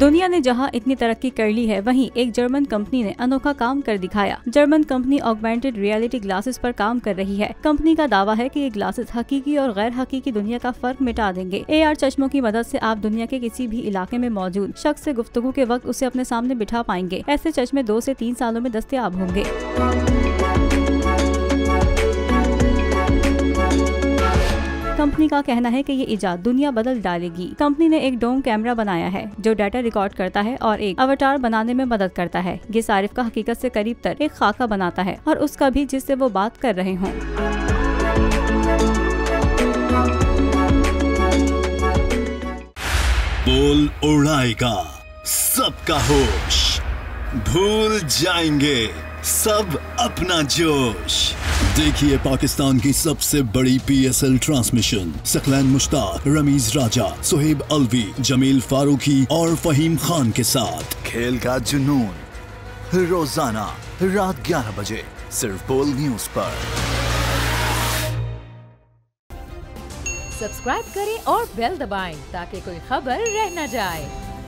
दुनिया ने जहाँ इतनी तरक्की कर ली है, वहीं एक जर्मन कंपनी ने अनोखा काम कर दिखाया। German company augmented reality glasses पर काम कर रही है। कंपनी का दावा है कि ये ग्लासेस हकीकी और गैर हकीकी दुनिया का फ़र्क मिटा देंगे। ए आर चश्मों की मदद से आप दुनिया के किसी भी इलाके में मौजूद शख्स से गुफ्तगू के वक्त उसे अपने सामने बिठा पाएँगे। ऐसे चश्मे दो से तीन सालों में दस्तियाब होंगे। कंपनी का कहना है कि ये इजाद दुनिया बदल डालेगी। कंपनी ने एक डोम कैमरा बनाया है, जो डाटा रिकॉर्ड करता है और एक अवतार बनाने में मदद करता है, ये सारिफ का हकीकत से करीब तर एक खाका बनाता है, और उसका भी जिससे वो बात कर रहे हों। बोल उड़ाएगा, सबका होश। भूल जाएँगे सब अपना जोश। देखिए पाकिस्तान की सबसे बड़ी पीएसएल ट्रांसमिशन सकलैन मुश्ताक, रमीज राजा, सुहेब अलवी, जमील फारूकी और फहीम खान के साथ। खेल का जुनून, रोज़ाना रात 11 बजे, सिर्फ़ बोल न्यूज़ पर। सब्सक्राइब करें और बेल दबाएँ ताकि कोई खबर रह न जाए।